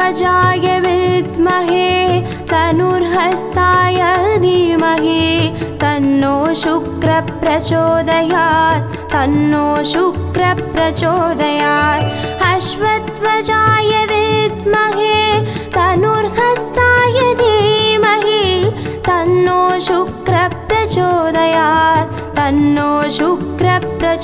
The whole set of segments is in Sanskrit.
अश्वत्वजाय विद्महे तनुर्हस्ताय धीमहि। तन्नो शुक्रप्रचोदयात् तन्नो शुक्रप्रचोदयात् अश्वत्वजाय विद्महे तनुर्हस्ताय धीमहि। तन्नो शुक्रप्रचोदयात् तन्नो शुक्रप्रचोदयात्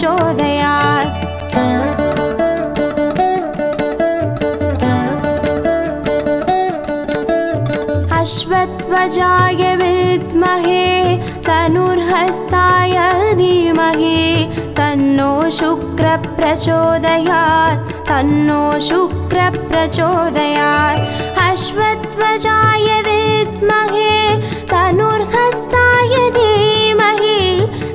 अश्वत्वजाय विद्महे तनुर्हस्ताय धीमहि। तन्नो शुक्रप्रचोदयात् तन्नो शुक्रप्रचोदयात् अश्वत्वजाय विद्महे तनुर्हस्ताय धीमहि।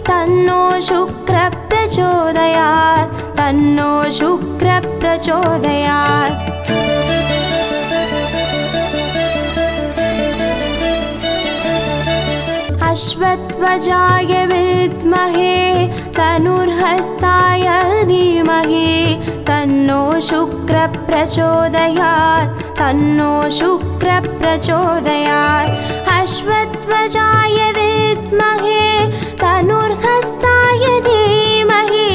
तन्नो शुक्रप्रचोदयात् तन्नो शुक्रप्रचोदयात् अश्वत्वजाय विद्महे तनुर्हस्ताय धीमहि। तन्नो शुक्रप्रचोदयात् तन्नो शुक्रप्रचोदयात्। अश्वत्वजाय विद्महे तनुर्हस्ताय धीमहि।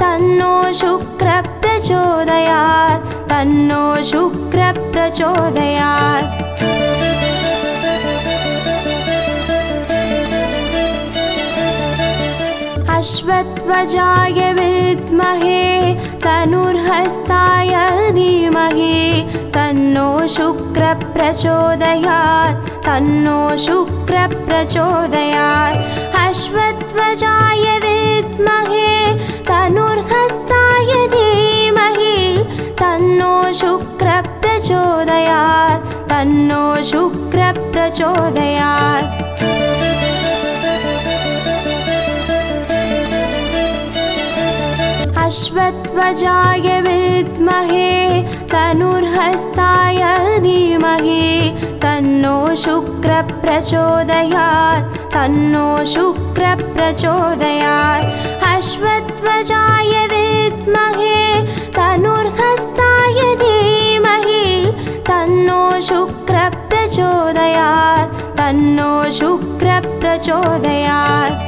तन्नो शुक्रप्रचोदयात् तन्नो शुक्रप्रचोदयात् अश्वत्वजाय विद्महे तनुर्हस्ताय धीमहि तन्नो शुक्रप्रचोदयात् तन्नो शुक्रप्रचोदयात् अश्वत्वजाय विद्महे तनुर्हस्ताय धीमहि तन्नो शुक्रप्रचोदयात् तन्नो शुक्रप्रचोदयात् अश्वत्वजाय विद्महे तनुर्हस्ताय धीमहि तन्नो शुक्रप्रचोदयात् तन्नो शुक्रप्रचोदयात् अश्वत्वजाय विद्महे तनुर्हस्ताय धीमहि तन्नो शुक्रप्रचोदयात् तन्नो शुक्रप्रचोदयात्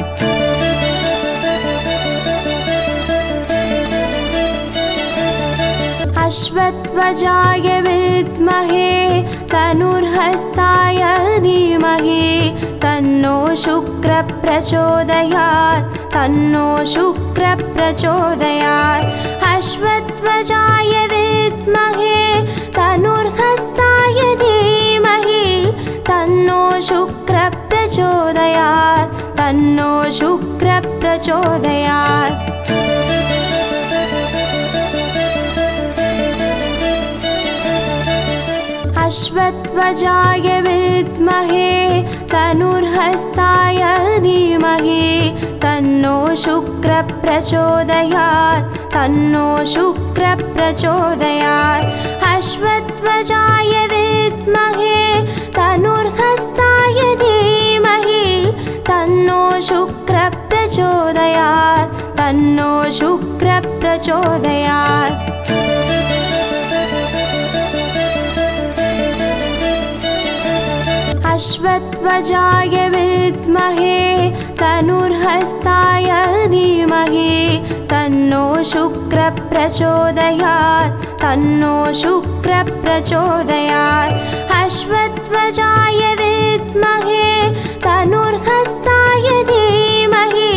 अश्वत्वजाय विद्महे तनुर्हस्ताय धीमहि तन्नो शुक्रप्रचोदयात् तन्नो शुक्रप्रचोदयात् अश्वत्वजाय विद्महे तनुर्हस्ताय धीमहि तन्नो शुक्रप्रचोदयात् तन्नो शुक्रप्रचोदयात् अश्वत्वजाय विद्महे तनुर्हस्ताय धीमहि तन्नो शुक्रप्रचोदयात् तन्नो शुक्रप्रचोदयात् अश्वत्वजाय विद्महे तनुर्हस्ताय धीमहि तन्नो शुक्रप्रचोदयात् तन्नो शुक्रप्रचोदयात् अश्वत्वजाय विद्महे तनुर्हस्ताय धीमहि। तन्नो शुक्रप्रचोदयात् तन्नो शुक्रप्रचोदयात्। अश्वत्वजाय विद्महे तनुर्हस्ताय धीमहि।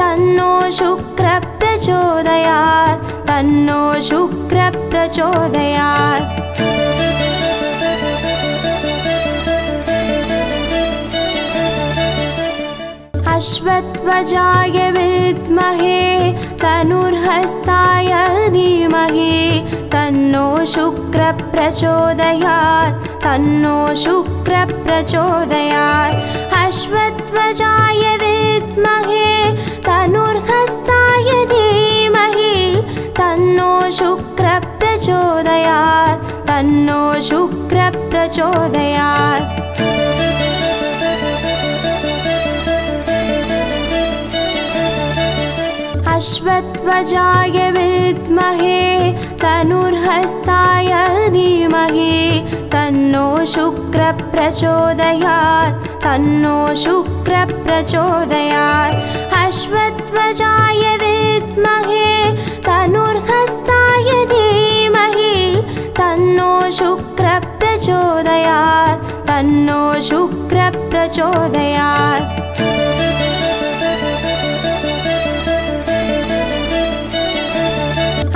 तन्नो शुक्रप्रचोदयात् तन्नो शुक्रप्रचोदयात् अश्वत्वजाय विद्महे तनुर्हस्ताय धीमहि तन्नो शुक्रप्रचोदयात् तन्नो शुक्रप्रचोदयात् अश्वत्वजाय विद्महे तनुर्हस्ताय धीमहि तन्नो शुक्रप्रचोदयात् तन्नो शुक्रप्रचोदयात् अश्वत्वजाय विद्महे तनुर्हस्ताय धीमहि। तन्नो शुक्रप्रचोदयात् तन्नो शुक्रप्रचोदयात्। अश्वध्वजाय विद्महे तनुर्हस्ताय धीमहि। तन्नो शुक्रप्रचोदयात् तन्नो शुक्रप्रचोदयात्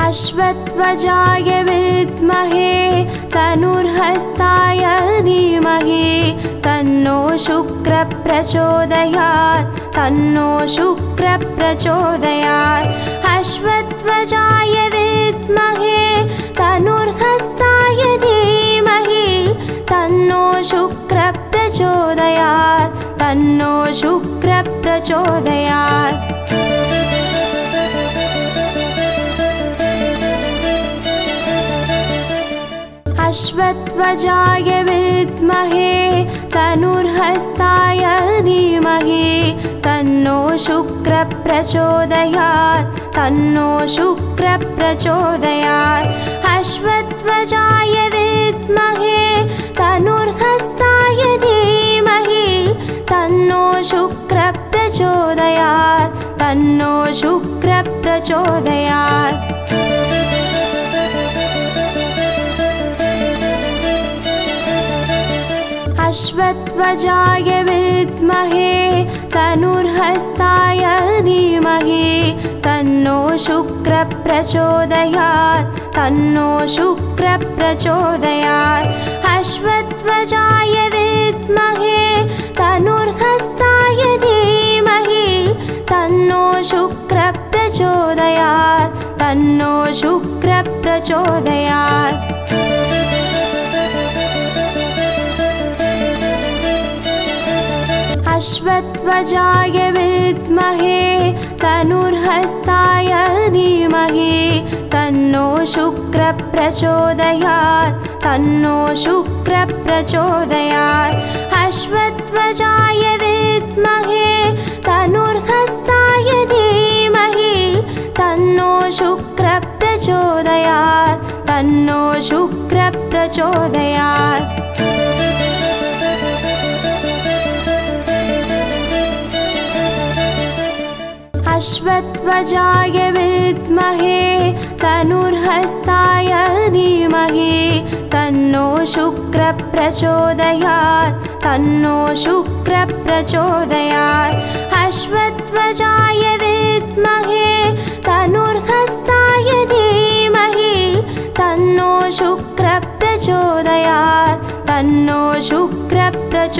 अश्वध्वजाय विद्महे तनुर्हस्ताय धीमहि तन्नो शुक्रप्रचोदयात् तन्नो शुक्रप्रचोदयात् अश्वध्वजाय विद्महे तनुर्हस्ताय धीमहि तन्नो शुक्रप्रचोदयात् तन्नो शुक्रप्रचोदयात् अश्वध्वजाय विद्महे तनुर्हस्ताय धीमहि। तन्नो शुक्रप्रचोदयात् तन्नो शुक्रप्रचोदयात् अश्वध्वजाय विद्महे तनुर्हस्ताय धीमहि। तन्नो शुक्रप्रचोदयात् तन्नो शुक्रप्रचोदयात् अश्वध्वजाय विद्महे तनुर्हस्ताय धीमहि। तन्नो शुक्रप्रचोदयात् तन्नो शुक्रप्रचोदयात्। अश्वध्वजाय विद्महे तनुर्हस्ताय धीमहि। तन्नो शुक्रप्रचोदयात् तन्नो शुक्रप्रचोदयात् अश्वध्वजाय विद्महे तनुर्हस्ताय धीमहि तन्नो शुक्रप्रचोदयात् तन्नो शुक्रप्रचोदयात् अश्वध्वजाय विद्महे तनुर्हस्ताय धीमहि तन्नो शुक्रप्रचोदयात् तन्नो शुक्रप्रचोदयात् अश्वध्वजाय विद्महे तनुर्हस्ताय धीमहि तन्नो शुक्रप्रचोदयात् तन्नो शुक्रप्रचोदयात् अश्वध्वजाय विद्महे तनुर्हस्ताय धीमहि तन्नो शुक्रप्रचोदयात् तन्नो शुक्रप्रचोदयात्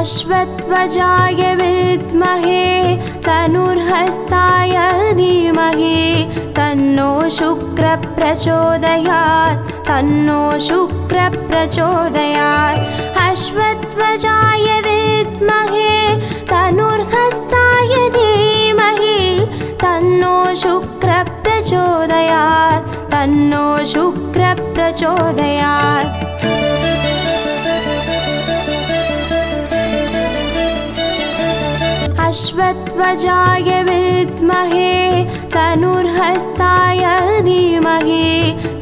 अश्वध्वजाय विद्महे तनुर्हस्ताय धीमहि तन्नो शुक्रप्रचोदयात् तन्नो शुक्रप्रचोदयात् अश्वध्वजाय विद्महे तनुर्हस्ताय धीमहि तन्नो शुक्रप्रचोदयात् तन्नो शुक्रप्रचोदयात् अश्वध्वजाय विद्महे तनुर्हस्ताय धीमहि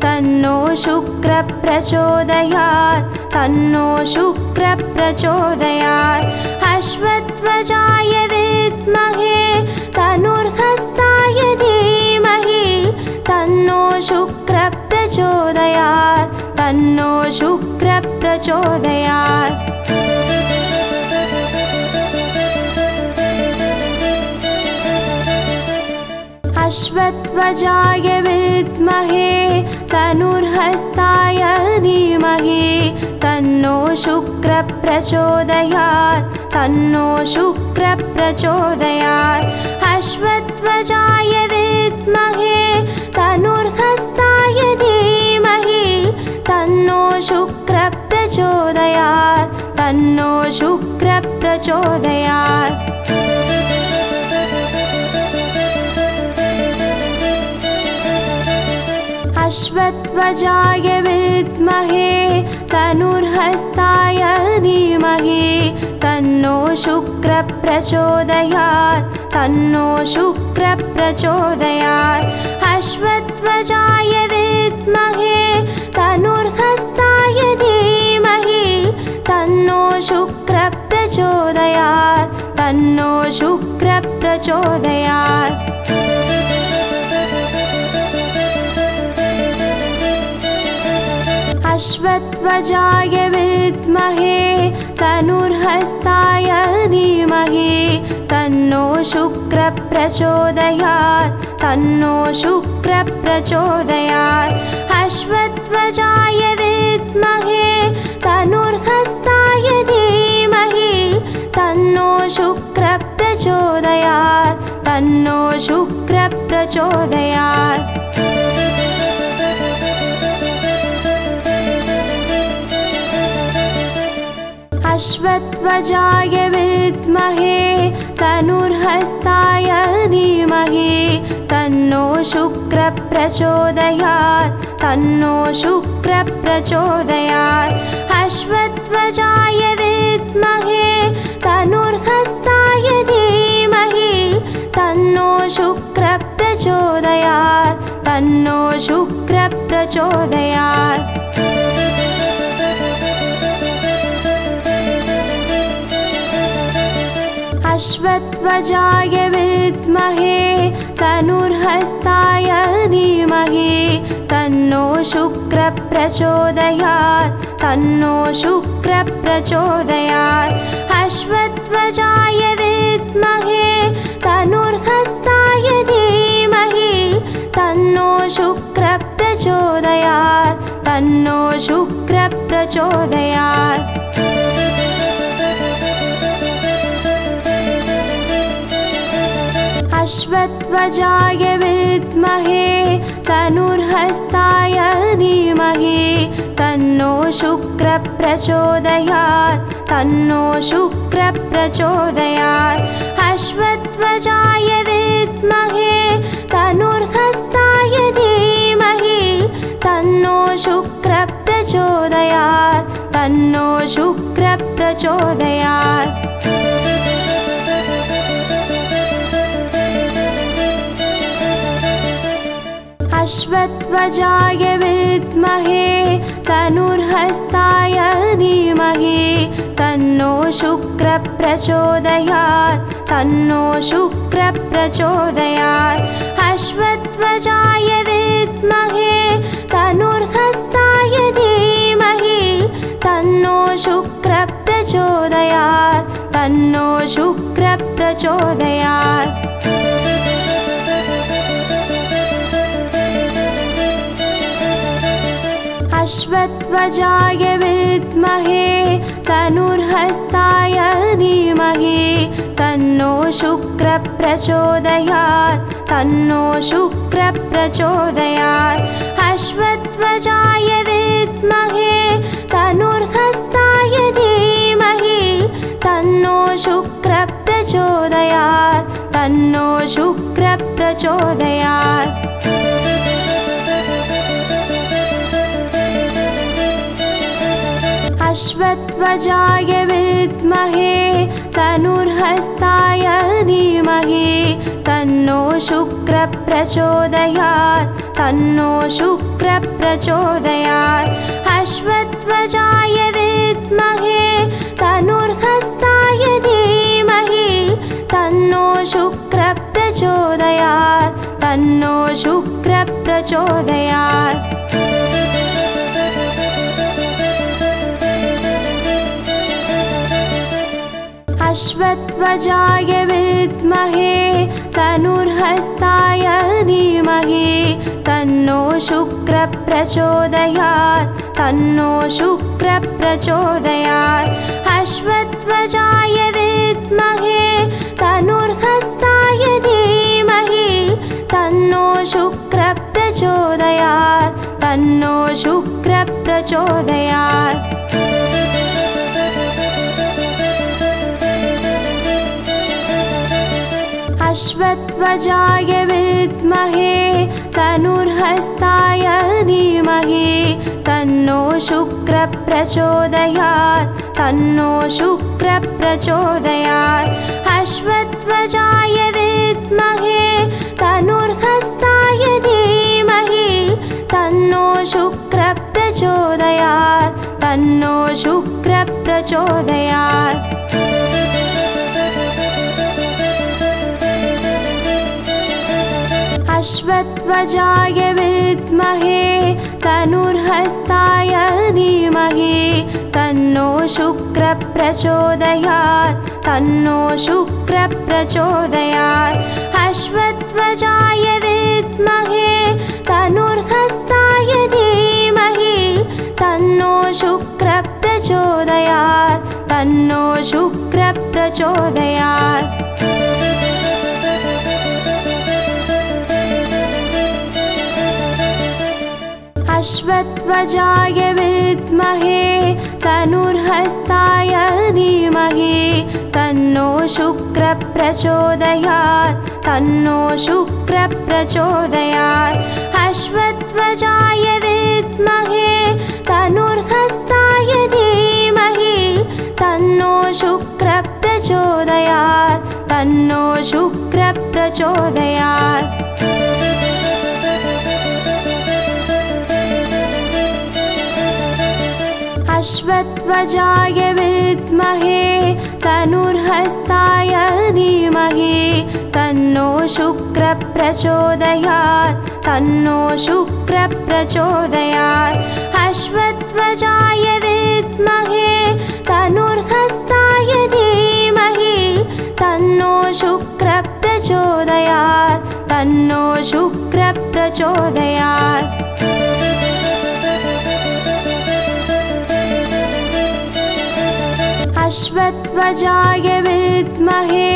तन्नो शुक्रप्रचोदयात् तन्नो शुक्रप्रचोदयात् अश्वध्वजाय विद्महे तनुर्हस्ताय धीमहि तन्नो शुक्रप्रचोदयात् तन्नो शुक्रप्रचोदयात् अश्वध्वजाय विद्महे तनुर्हस्ताय धीमहि तन्नो शुक्रप्रचोदयात् तन्नो शुक्रप्रचोदयात् अश्वध्वजाय विद्महे तनुर्हस्ताय धीमहि तन्नो शुक्रप्रचोदयात् तन्नो शुक्रप्रचोदयात् अश्वध्वजाय विद्महे तनुर्हस्ताय धीमहि तन्नो शुक्रप्रचोदयात् तन्नो शुक्रप्रचोदयात् अश्वत्वजाय विद्महे तनुर्हस्ताय धीमहि तन्नो शुक्रप्रचोदयात् तन्नो शुक्रप्रचोदयात् अश्वत्वजाय विद्महे तनुर्हस्ताय धीमहि तन्नो शुक्रप्रचोदयात् तन्नो शुक्रप्रचोदयात् अश्वत्वजाय विद्महे तनुर्हस्ताय धीमहि तन्नो शुक्रप्रचोदयात् तन्नो शुक्रप्रचोदयात् अश्वत्वजाय विद्महे तनुर्हस्ताय धीमहि तन्नो शुक्रप्रचोदयात् तन्नो शुक्रप्रचोदयात् अश्वत्वजाय विद्महे तनुर्हस्ताय धीमहि तन्नो शुक्रप्रचोदयात् तन्नो शुक्रप्रचोदयात् अश्वत्वजाय विद्महे तनुर्हस्ताय धीमहि तन्नो शुक्रप्रचोदयात् तन्नो शुक्रप्रचोदयात् अश्वत्वजाय विद्महे तनुर्हस्ताय धीमहि तन्नो शुक्रप्रचोदयात् तन्नो शुक्रप्रचोदयात् अश्वत्वजाय विद्महे तनुर्हस्ताय धीमहि। तन्नो शुक्रप्रचोदयात् तन्नो शुक्रप्रचोदयात्। अश्वत्वजाय विद्महे तनुर्हस्ताय धीमहि। तन्नो शुक्रप्रचोदयात् तन्नो शुक्रप्रचोदयात् अश्वत्वजाय विद्महे तनुर्हस्ताय धीमहि तन्नो शुक्रप्रचोदयात् तन्नो शुक्रप्रचोदयात् अश्वत्वजाय विद्महे तनुर्हस्ताय धीमहि तन्नो शुक्रप्रचोदयात् तन्नो शुक्रप्रचोदयात् अश्वत्वजाय विद्महे तनुर्हस्ताय धीमहि। तन्नो शुक्रप्रचोदयात् तन्नो शुक्रप्रचोदयात् अश्वत्वजाय विद्महे तनुर्हस्ताय धीमहि। तन्नो शुक्रप्रचोदयात् तन्नो शुक्रप्रचोदयात् अश्वत्वजाय विद्महे तनुर्हस्ताय धीमहि तन्नो शुक्रप्रचोदयात् तन्नो शुक्रप्रचोदयात् अश्वत्वजाय विद्महे तनुर्हस्ताय धीमहि तन्नो शुक्रप्रचोदयात् तन्नो शुक्रप्रचोदयात् अश्वत्वजाय विद्महे तनुर्हस्ताय धीमहि तन्नो शुक्रप्रचोदयात् तन्नो शुक्रप्रचोदयात् अश्वत्वजाय विद्महे तनुर्हस्ताय धीमहि तन्नो शुक्रप्रचोदयात् तन्नो शुक्रप्रचोदयात् अश्वत्वजाय विद्महे तनुर्हस्ताय धीमहि। तन्नो शुक्रप्रचोदयात् तन्नो शुक्रप्रचोदयात् अश्वत्वजाय विद्महे तनुर्हस्ताय धीमहि। तन्नो शुक्रप्रचोदयात् तन्नो शुक्रप्रचोदयात् अश्वत्वजाय विद्महे तनुर्हस्ताय धीमहि तन्नो शुक्रप्रचोदयात् तन्नो शुक्रप्रचोदयात्। अश्वत्वजाय विद्महे तनुर्हस्ताय धीमहि तन्नो शुक्रप्रचोदयात् तन्नो शुक्रप्रचोदयात् अश्वत्वजाय विद्महे तनुर्हस्ताय धीमहि तन्नो शुक्रप्रचोदयात् तन्नो शुक्रप्रचोदयात्। अश्वत्वजाय विद्महे तनुर्हस्ताय धीमहि तन्नो शुक्रप्रचोदयात् तन्नो शुक्रप्रचोदयात् अश्वत्वजाय विद्महे तनुर्हस्ताय धीमहि तन्नो शुक्रप्रचोदयात् तन्नो शुक्रप्रचोदयात् अश्वत्वजाय विद्महे तनुर्हस्ताय धीमहि तन्नो शुक्रप्रचोदयात् तन्नो शुक्रप्रचोदयात् अश्वत्वजाय विद्महे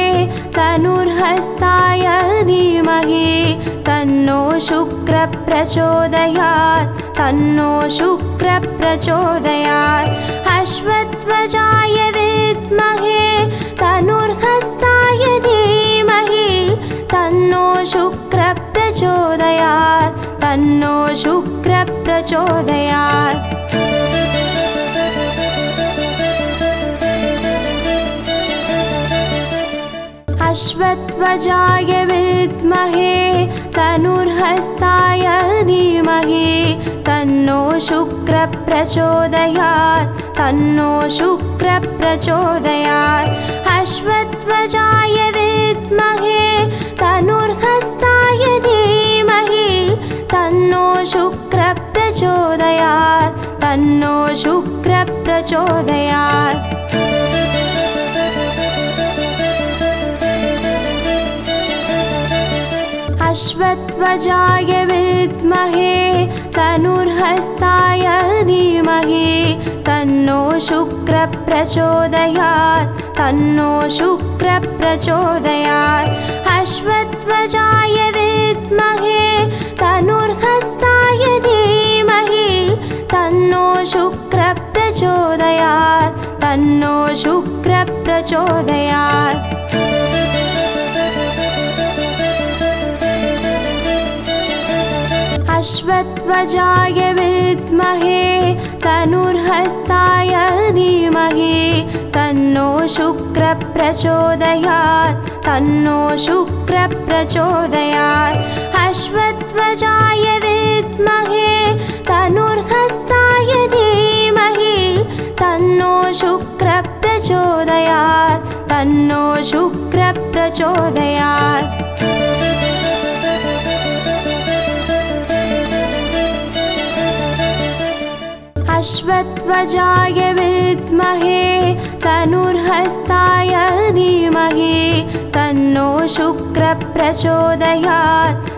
तनुर्हस्ताय धीमहि तन्नो शुक्रप्रचोदयात् तन्नो शुक्रप्रचोदयात् अश्वत्वजाय विद्महे तनुर्हस्ताय धीमहि तन्नो शुक्रप्रचोदयात् तन्नो शुक्रप्रचोदयात् अश्वत्वजाय विद्महे तनुर्हस्ताय धीमहि तन्नो शुक्रप्रचोदयात् तन्नो शुक्रप्रचोदयात् अश्वत्वजाय विद्महे तनुर्हस्ताय धीमहि तन्नो शुक्रप्रचोदयात् तन्नो शुक्रप्रचोदयात् अश्वत्वजाय विद्महे तनुर्हस्ताय धीमहि तन्नो शुक्रप्रचोदयात् तन्नो शुक्रप्रचोदयात् अश्वत्वजाय विद्महे तनुर्हस्ताय धीमहि तन्नो शुक्रप्रचोदयात् तन्नो शुक्रप्रचोदयात् अश्वत्वजाय विद्महे तनुर्हस्ताय धीमहि तन्नो शुक्रप्रचोदयात् तन्नो शुक्रप्रचोदयात् अश्वत्वजाय विद्महे तनुर्हस्ताय धीमहि तन्नो शुक्रप्रचोदयात् तन्नो शुक्रप्रचोदयात् अश्वत्वजाय विद्महे तनुर्हस्ताय धीमहि तन्नो शुक्रप्रचोदयात्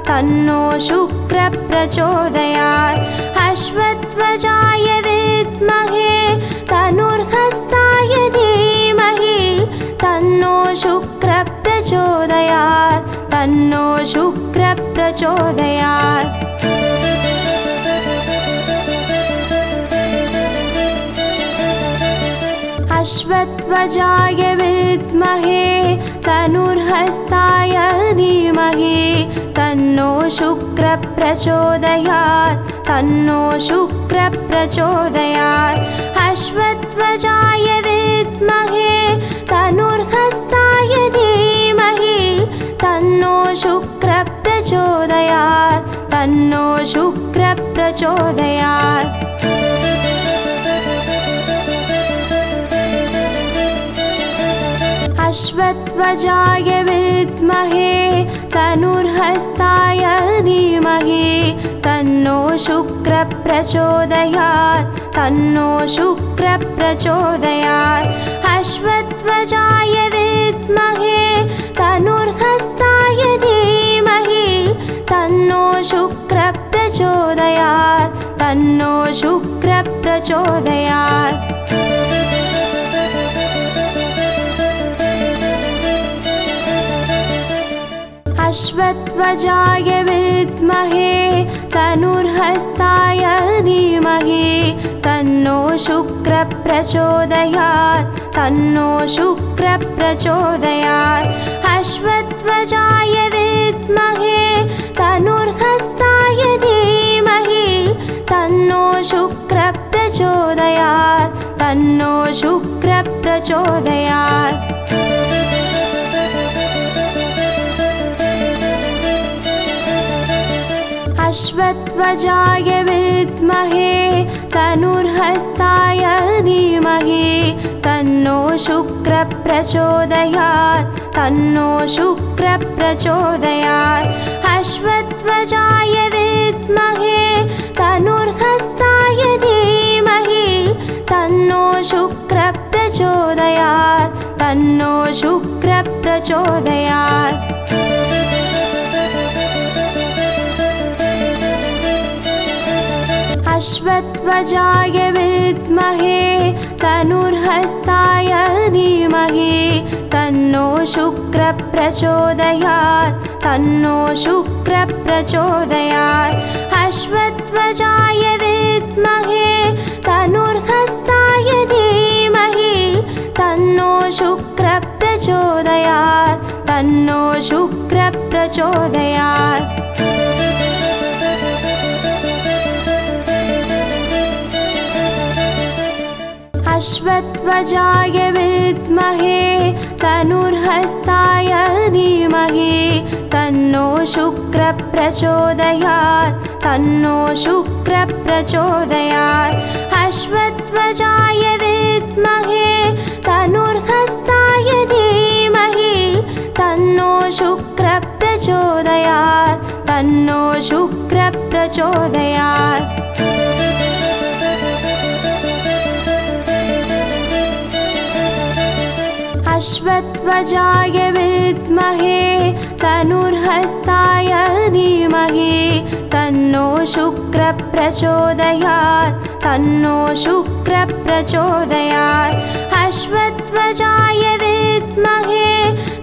तन्नो शुक्रप्रचोदयात् अश्वत्वजाय विद्महे तनुर्हस्ताय धीमहि तन्नो शुक्रप्रचोदयात् तन्नो शुक्रप्रचोदयात् अश्वत्वजाय विद्महे तनुर्हस्ताय धीमहि। तन्नो शुक्रप्रचोदयात् तन्नो शुक्र शुक्रप्रचोदयात्। अश्वत्वजाय विद्महे तनुर्हस्ताय धीमहि। तन्नो शुक्रप्रचोदयात् तन्नो शुक्रप्रचोदयात् अश्वत्वजाय विद्महे तनुर्हस्ताय धीमहि तन्नो शुक्रप्रचोदयात् तन्नो शुक्रप्रचोदयात् अश्वत्वजाय विद्महे तनुर्हस्ताय धीमहि तन्नो शुक्रप्रचोदयात् तन्नो शुक्रप्रचोदयात् अश्वत्वजाय विद्महे तनुर्हस्ताय धीमहि तन्नो शुक्रप्रचोदयात् तन्नो शुक्रप्रचोदयात् अश्वत्वजाय विद्महे तनुर्हस्ताय धीमहि तन्नो शुक्रप्रचोदयात् तन्नो शुक्रप्रचोदयात् अश्वत्वजाय विद्महे तनुर्हस्ताय धीमहि तन्नो शुक्रप्रचोदयात् तन्नो शुक्रप्रचोदयात्। अश्वत्वजाय विद्महे तनुर्हस्ताय धीमहि तन्नो शुक्रप्रचोदयात् तन्नो शुक्रप्रचोदयात् अश्वत्वजाय विद्महे तनुर्हस्ताय धीमहि। तन्नो शुक्रप्रचोदयात् तन्नो शुक्रप्रचोदयात्। अश्वत्वजाय विद्महे तनुर्हस्ताय धीमहि। तन्नो शुक्रप्रचोदयात् तन्नो शुक्रप्रचोदयात् अश्वत्वजाय विद्महे तनुर्हस्ताय धीमहि तन्नो शुक्रप्रचोदयात् तन्नो शुक्रप्रचोदयात्। अश्वत्वजाय विद्महे तनुर्हस्ताय धीमहि तन्नो शुक्रप्रचोदयात् तन्नो शुक्रप्रचोदयात् अश्वत्वजाय विद्महे तनुर्हस्ताय धीमहि तन्नो शुक्रप्रचोदयात् तन्नो शुक्रप्रचोदयात् अश्वत्वजाय विद्महे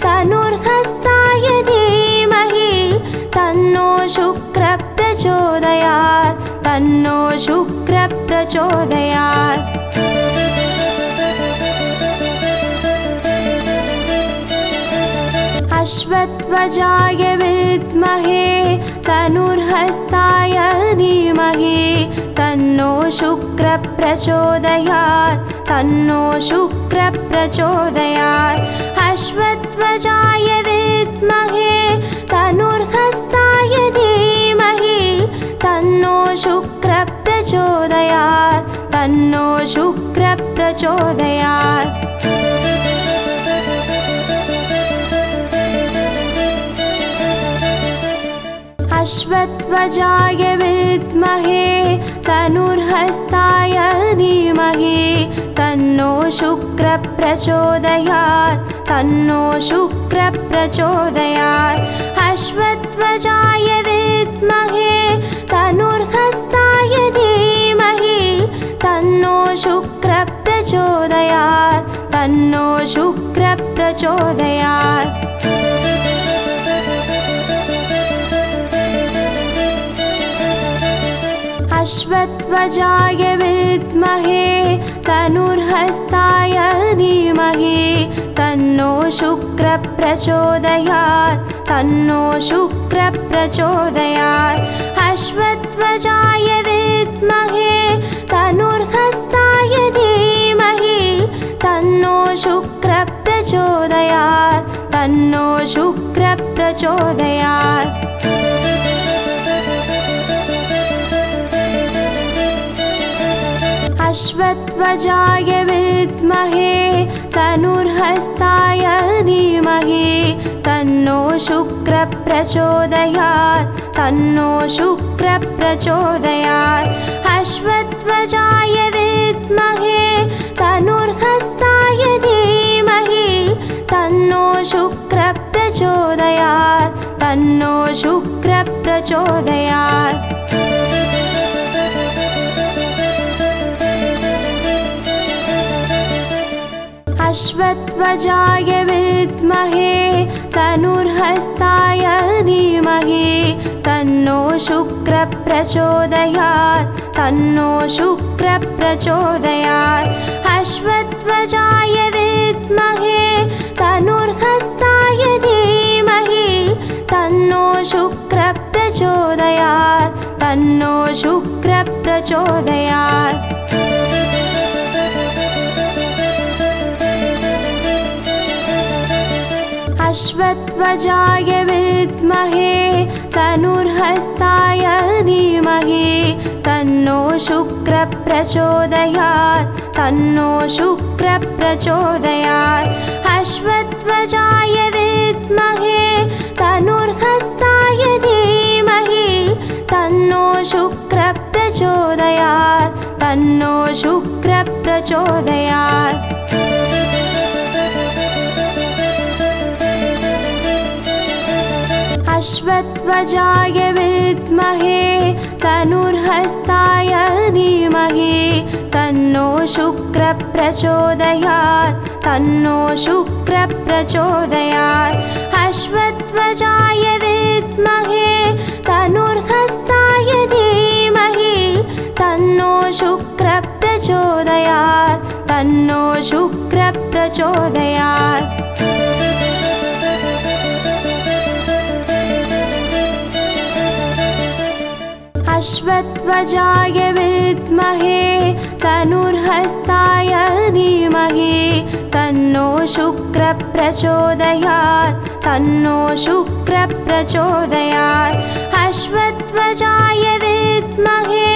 तनुर्हस्ताय धीमहि तन्नो शुक्रप्रचोदयात् तन्नो शुक्रप्रचोदयात् अश्वत्वजाय विद्महे तनुर्हस्ताय धीमहि तन्नो शुक्रप्रचोदयात् तन्नो शुक्रप्रचोदयात् अश्वत्वजाय विद्महे तनुर्हस्ताय धीमहि तन्नो शुक्रप्रचोदयात् तन्नो शुक्रप्रचोदयात् अश्वत्वजाय विद्महे तनुर्हस्ताय धीमहि तन्नो शुक्रप्रचोदयात् तन्नो शुक्रप्रचोदयात् अश्वत्वजाय विद्महे तनुर्हस्ताय धीमहि तन्नो शुक्रप्रचोदयात् तन्नो शुक्रप्रचोदयात् अश्वत्वजाय विद्महे तनुर्हस्ताय धीमहि तन्नो शुक्रप्रचोदयात् तन्नो शुक्रप्रचोदयात् अश्वत्वजाय विद्महे तनुर्हस्ताय धीमहि तन्नो शुक्रप्रचोदयात् तन्नो शुक्रप्रचोदयात् अश्वत्वजाय विद्महे तनुर्हस्ताय धीमहि तन्नो शुक्रप्रचोदयात् तन्नो शुक्रप्रचोदयात् अश्वत्वजाय विद्महे तनुर्हस्ताय धीमहि तन्नो शुक्रप्रचोदयात् तन्नो शुक्रप्रचोदयात् अश्वत्वजाय विद्महे तनुर्हस्ताय धीमहि तन्नो शुक्रप्रचोदयात् तन्नो शुक्रप्रचोदयात् अश्वत्वजाय विद्महे तनुर्हस्ताय धीमहि तन्नो शुक्रप्रचोदयात् तन्नो शुक्रप्रचोदयात् अश्वत्वजाय विद्महे तनुर्हस्ताय धीमहि। तन्नो शुक्रप्रचोदयात् तन्नो शुक्रप्रचोदयात्। अश्वत्वजाय विद्महे तनुर्हस्ताय धीमहि। तन्नो शुक्रप्रचोदयात् तन्नो शुक्रप्रचोदयात् अश्वत्वजाय विद्महे तनुर्हस्ताय धीमहि तन्नो शुक्रप्रचोदयात् तन्नो शुक्रप्रचोदयात् अश्वत्वजाय विद्महे तनुर्हस्ताय धीमहि तन्नो शुक्रप्रचोदयात् तन्नो शुक्रप्रचोदयात् अश्वत्वजाय विद्महे तनुर्हस्ताय धीमहि तन्नो शुक्रप्रचोदयात् तन्नो शुक्रप्रचोदयात् अश्वत्वजाय विद्महे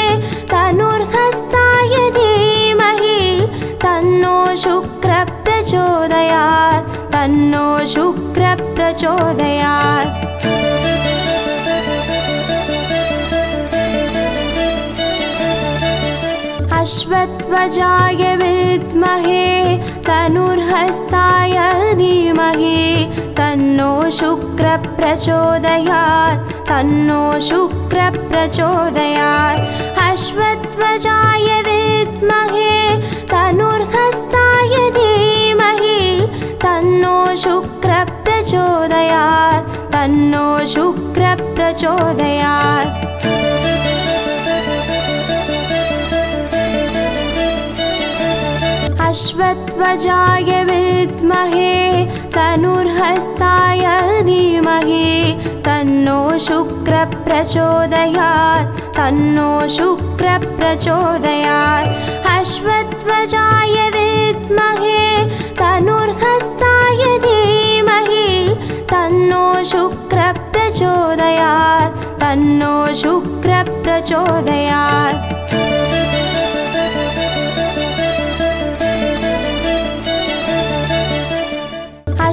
तनुर्हस्ताय धीमहि तन्नो शुक्रप्रचोदयात् तन्नो शुक्रप्रचोदयात् अश्वत्वजाय विद्महे तनुर्हस्ताय धीमहि। तन्नो शुक्रप्रचोदयात् तन्नो शुक्रप्रचोदयात्। अश्वत्वजाय विद्महे तनुर्हस्ताय धीमहि। तन्नो शुक्रप्रचोदयात् तन्नो शुक्रप्रचोदयात् अश्वत्वजाय विद्महे तनुर्हस्ताय धीमहि। तन्नो शुक्रप्रचोदयात् तन्नो शुक्रप्रचोदयात्। अश्वत्वजाय विद्महे तनुर्हस्ताय धीमहि। तन्नो शुक्रप्रचोदयात् तन्नो शुक्रप्रचोदयात्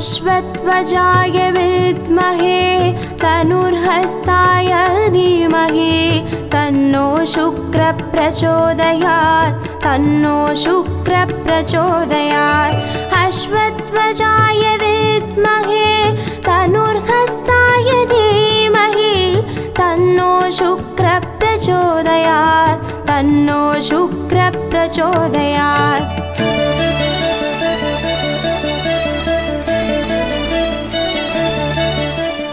अश्वत्वजाय विद्महे तनुर्हस्ताय धीमहि तन्नो शुक्रप्रचोदयात् तन्नो शुक्रप्रचोदयात् अश्वत्वजाय विद्महे तनुर्हस्ताय धीमहि तन्नो शुक्रप्रचोदयात् तन्नो शुक्रप्रचोदयात्